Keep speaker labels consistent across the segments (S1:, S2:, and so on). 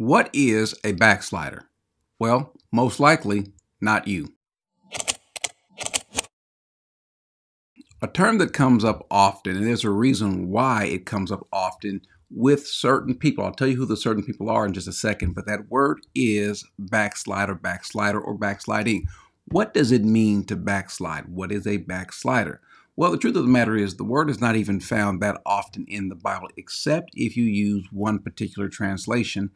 S1: What is a backslider? Well, most likely not you. A term that comes up often, and there's a reason why it comes up often with certain people. I'll tell you who the certain people are in just a second, but that word is backslider, backslider, or backsliding. What does it mean to backslide? What is a backslider? Well, the truth of the matter is, the word is not even found that often in the Bible, except if you use one particular translation,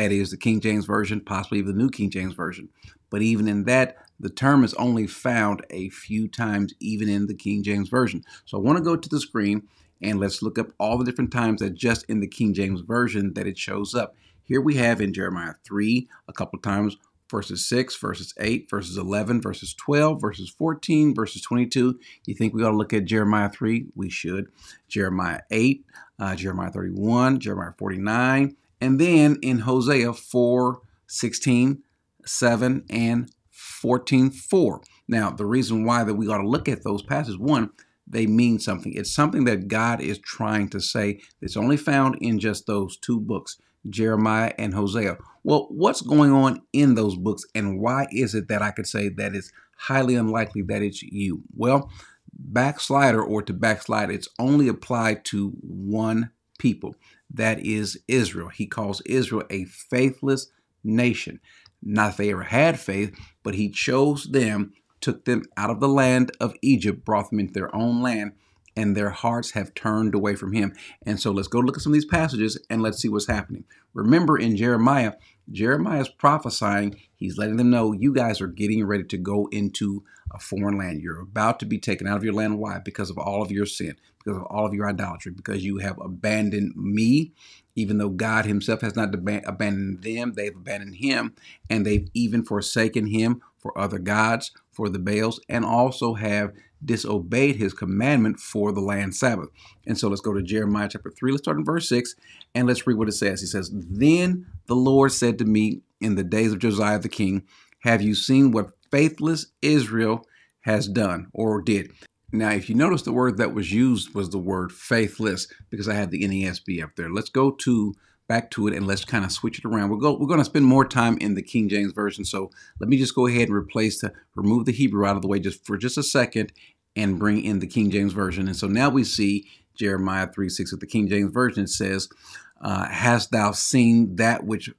S1: that is the King James Version, possibly the New King James Version. But even in that, the term is only found a few times, even in the King James Version. So I want to go to the screen and let's look up all the different times that just in the King James Version that it shows up. Here we have in Jeremiah 3 a couple times, verses 6, verses 8, verses 11, verses 12, verses 14, verses 22. You think we ought to look at Jeremiah 3? We should. Jeremiah 8, uh, Jeremiah 31, Jeremiah 49, and then in Hosea 4, 16, 7, and 14, 4. Now, the reason why that we ought to look at those passages, one, they mean something. It's something that God is trying to say that's only found in just those two books. Jeremiah, and Hosea. Well, what's going on in those books, and why is it that I could say that it's highly unlikely that it's you? Well, backslider or to backslide, it's only applied to one people. That is Israel. He calls Israel a faithless nation. Not that they ever had faith, but he chose them, took them out of the land of Egypt, brought them into their own land, and their hearts have turned away from him. And so let's go look at some of these passages and let's see what's happening. Remember in Jeremiah, Jeremiah is prophesying. He's letting them know you guys are getting ready to go into a foreign land. You're about to be taken out of your land. Why? Because of all of your sin, because of all of your idolatry, because you have abandoned me, even though God Himself has not abandoned them, they've abandoned Him, and they've even forsaken Him for other gods, for the Baals, and also have disobeyed his commandment for the land Sabbath. And so let's go to Jeremiah chapter 3. Let's start in verse 6 and let's read what it says. He says, Then the Lord said to me in the days of Josiah the king, Have you seen what faithless Israel has done or did? Now, if you notice, the word that was used was the word faithless because I had the NASB up there. Let's go to back to it and let's kind of switch it around. We're, go, we're going to spend more time in the King James Version. So let me just go ahead and replace the, remove the Hebrew out of the way just for just a second and bring in the King James Version. And so now we see Jeremiah 3 6 of the King James Version. It says, uh, Hast thou seen that which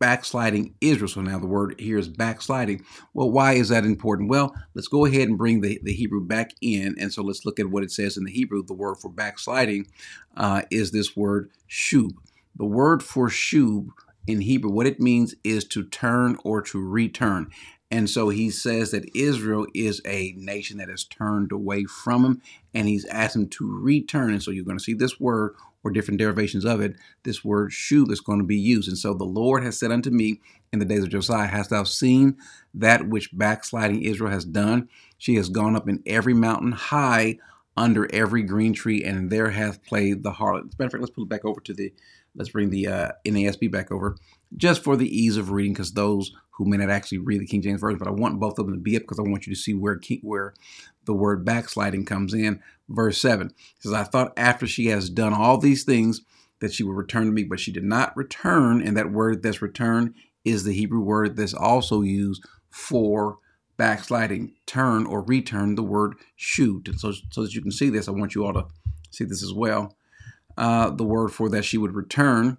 S1: backsliding Israel. So now the word here is backsliding. Well, why is that important? Well, let's go ahead and bring the, the Hebrew back in. And so let's look at what it says in the Hebrew. The word for backsliding uh, is this word shub. The word for shub in Hebrew, what it means is to turn or to return. And so he says that Israel is a nation that has turned away from him, and he's asked him to return. And so you're going to see this word or different derivations of it, this word shub is going to be used. And so the Lord has said unto me in the days of Josiah, Hast thou seen that which backsliding Israel has done? She has gone up in every mountain high under every green tree, and there hath played the harlot. As a matter of fact, let's pull it back over to the Let's bring the uh, NASB back over just for the ease of reading because those who may not actually read the King James Version, but I want both of them to be up because I want you to see where where the word backsliding comes in. Verse 7 says, I thought after she has done all these things that she would return to me, but she did not return. And that word that's returned is the Hebrew word that's also used for backsliding, turn or return, the word shub. So, so that you can see this, I want you all to see this as well uh, the word for that she would return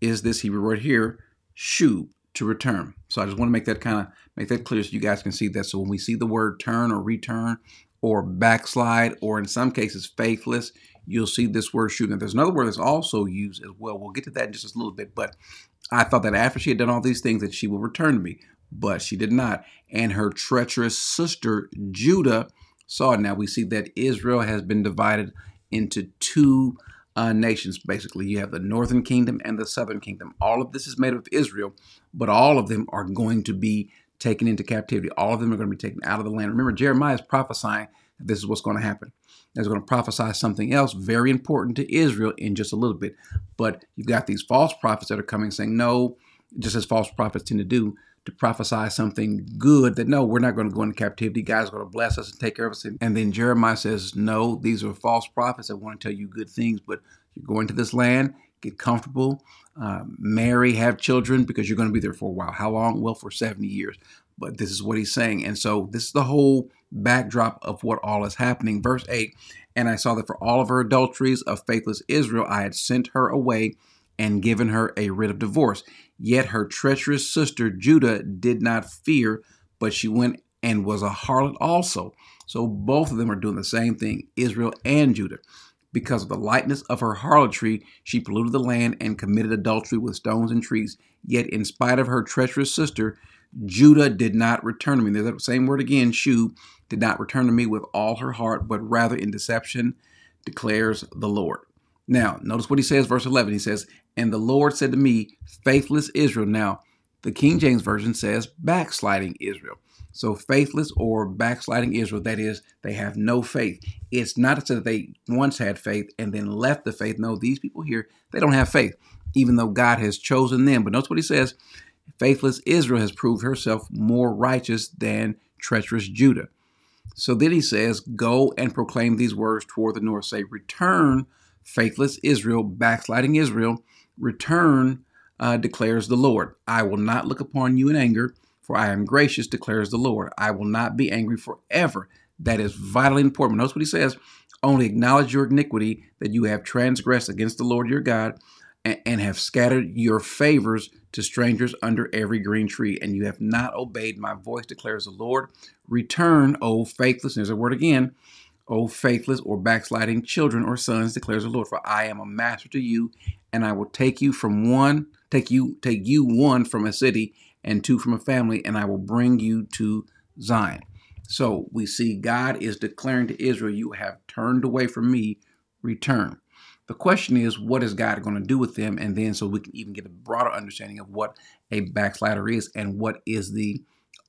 S1: is this Hebrew word here, shub, to return. So I just want to make that kind of make that clear so you guys can see that. So when we see the word turn or return or backslide or in some cases faithless, you'll see this word shub. Now there's another word that's also used as well. We'll get to that in just a little bit, but I thought that after she had done all these things that she would return to me, but she did not. And her treacherous sister Judah saw it. Now we see that Israel has been divided into two uh, nations, basically. You have the northern kingdom and the southern kingdom. All of this is made of Israel, but all of them are going to be taken into captivity. All of them are going to be taken out of the land. Remember, Jeremiah is prophesying that this is what's going to happen. He's going to prophesy something else very important to Israel in just a little bit. But you've got these false prophets that are coming saying, no, just as false prophets tend to do, to prophesy something good that no, we're not going to go into captivity. God's going to bless us and take care of us. And then Jeremiah says, no, these are false prophets that want to tell you good things, but you're going to this land. get comfortable, uh, marry, have children, because you're going to be there for a while. How long? Well, for 70 years. But this is what he's saying. And so this is the whole backdrop of what all is happening. Verse 8 And I saw that for all of her adulteries of faithless Israel, I had sent her away and given her a writ of divorce. Yet her treacherous sister Judah did not fear, but she went and was a harlot also. So both of them are doing the same thing, Israel and Judah. Because of the lightness of her harlotry, she polluted the land and committed adultery with stones and trees. Yet, in spite of her treacherous sister, Judah did not return to me. There's that same word again, Shu, did not return to me with all her heart, but rather in deception, declares the Lord. Now, notice what he says, verse 11. He says, And the Lord said to me, Faithless Israel. Now, the King James Version says, Backsliding Israel. So, faithless or backsliding Israel, that is, they have no faith. It's not that they once had faith and then left the faith. No, these people here, they don't have faith, even though God has chosen them. But notice what he says faithless Israel has proved herself more righteous than treacherous Judah. So then he says, Go and proclaim these words toward the north. Say, Return, faithless Israel, backsliding Israel, return, uh, declares the Lord. I will not look upon you in anger, for I am gracious, declares the Lord. I will not be angry forever. That is vitally important. Notice what he says only acknowledge your iniquity that you have transgressed against the Lord your God and, and have scattered your favors to strangers under every green tree, and you have not obeyed my voice, declares the Lord. Return, O faithless, there's a word again, O faithless or backsliding children or sons, declares the Lord, for I am a master to you, and I will take you from one, take you, take you one from a city and two from a family, and I will bring you to Zion. So we see God is declaring to Israel, You have turned away from me, return. The question is, what is God going to do with them? And then so we can even get a broader understanding of what a backslider is and what is the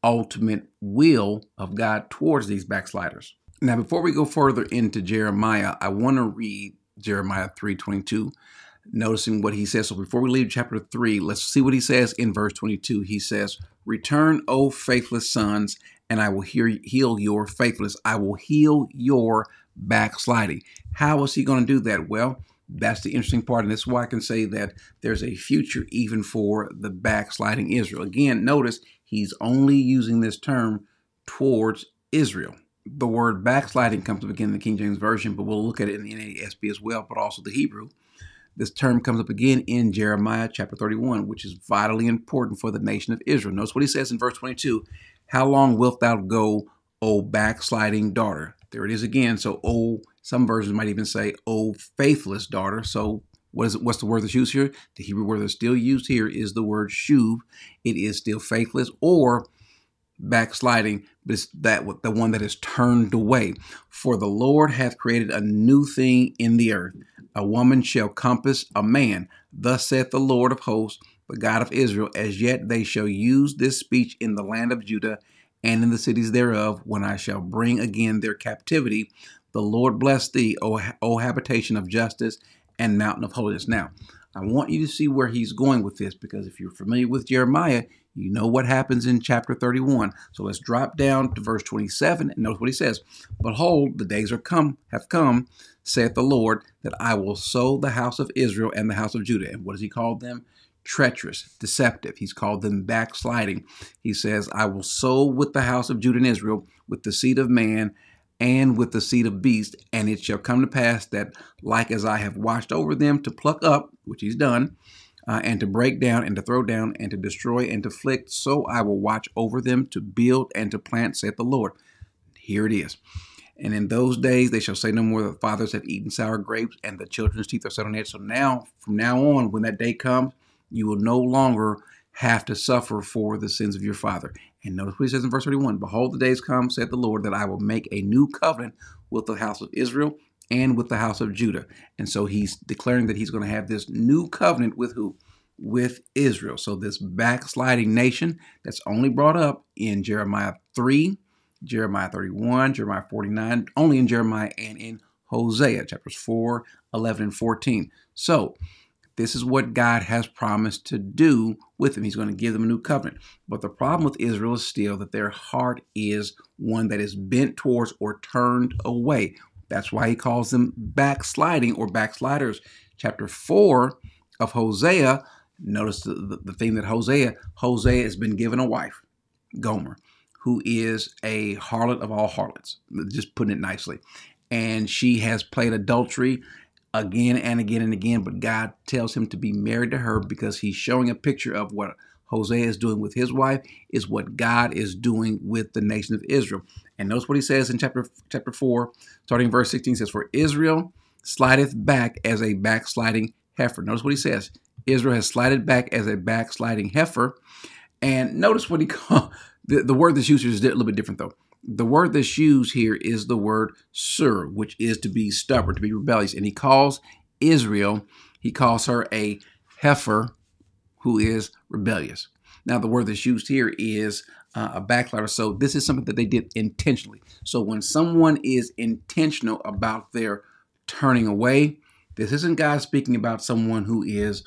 S1: ultimate will of God towards these backsliders. Now, before we go further into Jeremiah, I want to read Jeremiah 3:22, noticing what he says. So before we leave chapter 3, let's see what he says in verse 22. He says, "Return, O faithless sons, and I will heal your faithless. I will heal your backsliding." How is he going to do that? Well, that's the interesting part, and that's why I can say that there's a future even for the backsliding Israel. Again, notice he's only using this term towards Israel. The word backsliding comes up again in the King James Version, but we'll look at it in the NASB as well, but also the Hebrew. This term comes up again in Jeremiah chapter 31, which is vitally important for the nation of Israel. Notice what he says in verse 22 How long wilt thou go, O backsliding daughter? There it is again. So, O, some versions might even say, O faithless daughter. So, what is it, what's the word that's used here? The Hebrew word that's still used here is the word shuv. It is still faithless or backsliding, but it's that the one that is turned away. For the Lord hath created a new thing in the earth. A woman shall compass a man. Thus saith the Lord of hosts, the God of Israel, as yet they shall use this speech in the land of Judah and in the cities thereof, when I shall bring again their captivity. The Lord bless thee, O, o habitation of justice and mountain of holiness. Now, I want you to see where he's going with this because if you're familiar with Jeremiah, you know what happens in chapter 31. So let's drop down to verse 27 and notice what he says. Behold, the days are come, have come, saith the Lord, that I will sow the house of Israel and the house of Judah. And what does he call them? Treacherous, deceptive. He's called them backsliding. He says, I will sow with the house of Judah and Israel, with the seed of man, and with the seed of beast, and it shall come to pass that, like as I have watched over them to pluck up, which he's done, uh, and to break down, and to throw down, and to destroy, and to afflict, so I will watch over them to build and to plant, saith the Lord. Here it is. And in those days they shall say no more, the fathers have eaten sour grapes, and the children's teeth are set on edge. So now, from now on, when that day comes, you will no longer have to suffer for the sins of your father. And notice what he says in verse 31 Behold, the days come, saith the Lord, that I will make a new covenant with the house of Israel and with the house of Judah. And so he's declaring that he's going to have this new covenant with who? With Israel. So this backsliding nation that's only brought up in Jeremiah 3, Jeremiah 31, Jeremiah 49, only in Jeremiah and in Hosea, chapters 4, 11, and 14. So this is what God has promised to do with them. He's going to give them a new covenant. But the problem with Israel is still that their heart is one that is bent towards or turned away. That's why he calls them backsliding or backsliders. Chapter 4 of Hosea, notice the, the, the thing that Hosea, Hosea has been given a wife, Gomer, who is a harlot of all harlots, just putting it nicely. And she has played adultery again and again and again, but God tells him to be married to her because he's showing a picture of what Hosea is doing with his wife is what God is doing with the nation of Israel. And notice what he says in chapter chapter 4, starting verse 16 says, For Israel slideth back as a backsliding heifer. Notice what he says. Israel has slided back as a backsliding heifer. And notice what he called the, the word that's used is a little bit different though. The word that's used here is the word sur, which is to be stubborn, to be rebellious. And he calls Israel, he calls her a heifer who is rebellious. Now, the word that's used here is uh, a backslider. So, this is something that they did intentionally. So, when someone is intentional about their turning away, this isn't God speaking about someone who is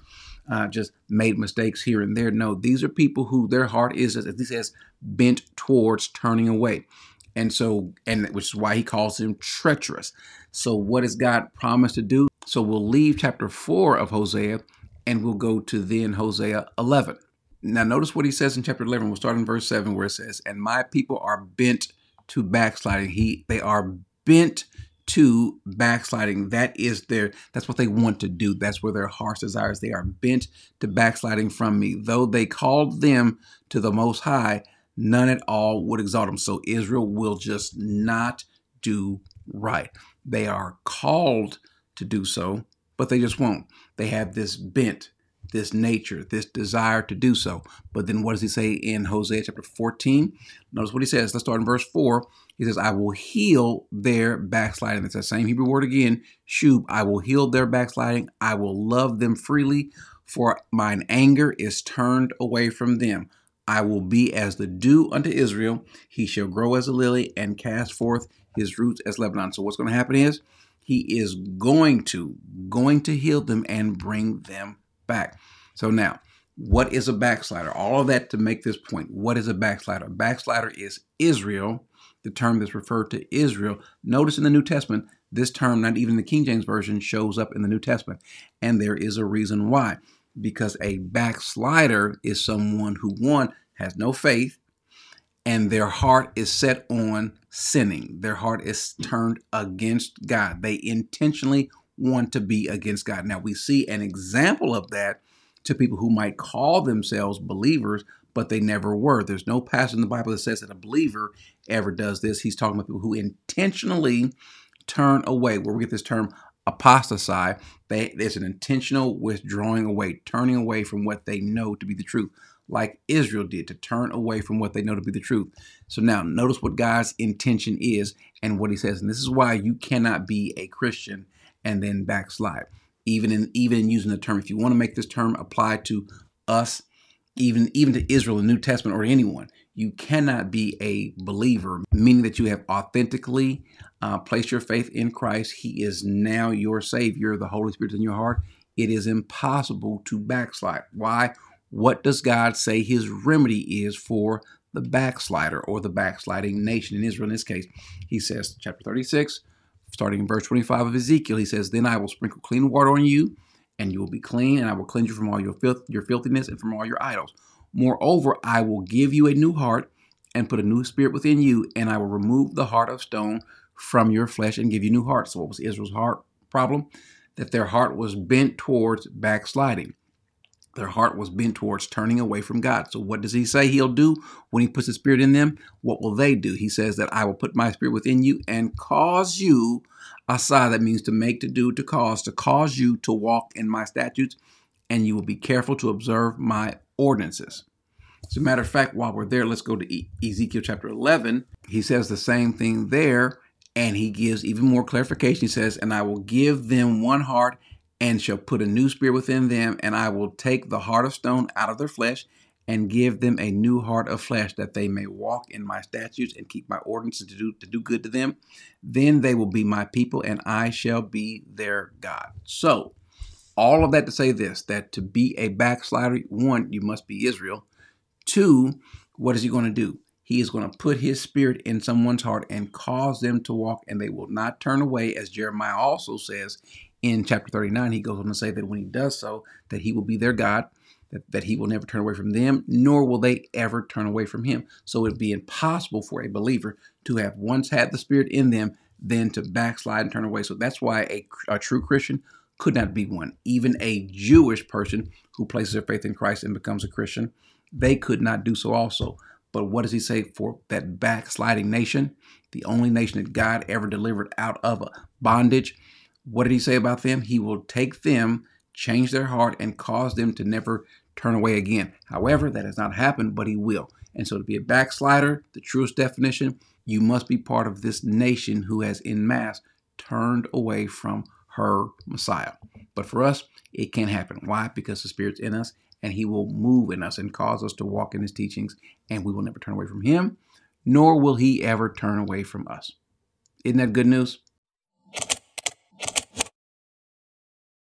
S1: uh, just made mistakes here and there. No, these are people who their heart is, as he says, bent towards turning away. And so, and which is why he calls him treacherous. So, what has God promised to do? So, we'll leave chapter 4 of Hosea and we'll go to then Hosea 11. Now, notice what he says in chapter 11. We'll start in verse 7 where it says, And my people are bent to backsliding. He, they are bent to backsliding. That is their, that's what they want to do. That's where their heart's desires. They are bent to backsliding from me. Though they called them to the Most High, none at all would exalt them. So Israel will just not do right. They are called to do so, but they just won't. They have this bent, this nature, this desire to do so. But then what does he say in Hosea chapter 14? Notice what he says. Let's start in verse 4. He says, I will heal their backsliding. It's that same Hebrew word again, shub. I will heal their backsliding. I will love them freely, for mine anger is turned away from them. I will be as the dew unto Israel. He shall grow as a lily and cast forth his roots as Lebanon. So what's going to happen is he is going to going to heal them and bring them back. So now, what is a backslider? All of that to make this point. What is a backslider? A backslider is Israel, the term that's referred to Israel. Notice in the New Testament, this term, not even the King James Version, shows up in the New Testament. And there is a reason why. Because a backslider is someone who, one, has no faith, and their heart is set on sinning. Their heart is turned against God. They intentionally want to be against God. Now, we see an example of that to people who might call themselves believers, but they never were. There's no passage in the Bible that says that a believer ever does this. He's talking about people who intentionally turn away, where we get this term apostatize. They, there's an intentional withdrawing away, turning away from what they know to be the truth like Israel did, to turn away from what they know to be the truth. So now notice what God's intention is and what he says. And this is why you cannot be a Christian and then backslide. Even in even in using the term, if you want to make this term apply to us, even even to Israel, the New Testament, or anyone, you cannot be a believer, meaning that you have authentically uh, placed your faith in Christ. He is now your Savior. The Holy Spirit in your heart. It is impossible to backslide. Why? what does God say his remedy is for the backslider or the backsliding nation in Israel in this case? He says, chapter 36, starting in verse 25 of Ezekiel, he says, Then I will sprinkle clean water on you, and you will be clean, and I will cleanse you from all your filth, your filthiness and from all your idols. Moreover, I will give you a new heart and put a new spirit within you, and I will remove the heart of stone from your flesh and give you new hearts. So what was Israel's heart problem? That their heart was bent towards backsliding. Their heart was bent towards turning away from God. So, what does he say he'll do when he puts his spirit in them? What will they do? He says that I will put my spirit within you and cause you, asa, that means to make, to do, to cause, to cause you to walk in my statutes, and you will be careful to observe my ordinances. As a matter of fact, while we're there, let's go to Ezekiel chapter 11. He says the same thing there, and he gives even more clarification. He says, And I will give them one heart and shall put a new spirit within them, and I will take the heart of stone out of their flesh and give them a new heart of flesh that they may walk in my statutes and keep my ordinances to do to do good to them then they will be my people and I shall be their God. So all of that to say this that to be a backslider one you must be Israel. Two what is he going to do? He is going to put his spirit in someone's heart and cause them to walk and they will not turn away as Jeremiah also says in chapter 39, he goes on to say that when he does so, that he will be their God, that, that he will never turn away from them, nor will they ever turn away from him. So it'd be impossible for a believer to have once had the Spirit in them, then to backslide and turn away. So that's why a, a true Christian could not be one. Even a Jewish person who places their faith in Christ and becomes a Christian, they could not do so also. But what does he say for that backsliding nation? The only nation that God ever delivered out of a bondage what did he say about them? He will take them, change their heart, and cause them to never turn away again. However, that has not happened, but he will. And so to be a backslider, the truest definition, you must be part of this nation who has in mass turned away from her Messiah. But for us, it can't happen. Why? Because the Spirit's in us and he will move in us and cause us to walk in his teachings, and we will never turn away from him, nor will he ever turn away from us. Isn't that good news?